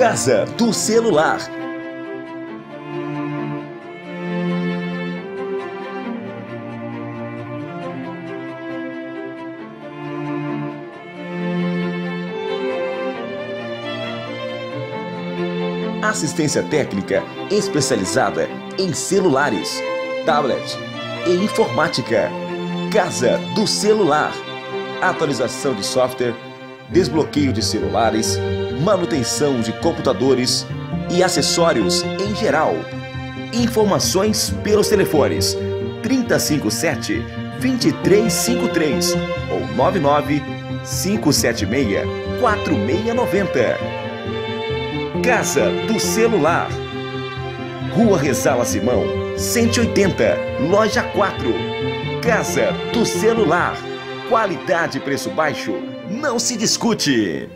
Casa do Celular. Assistência técnica especializada em celulares, tablet e informática. Casa do Celular. Atualização de software, desbloqueio de celulares, manutenção de computadores e acessórios em geral. Informações pelos telefones 357 2353 ou 99 576 4690. Casa do Celular. Rua Rezala Simão, 180, Loja 4. Casa do Celular. Qualidade e preço baixo não se discute.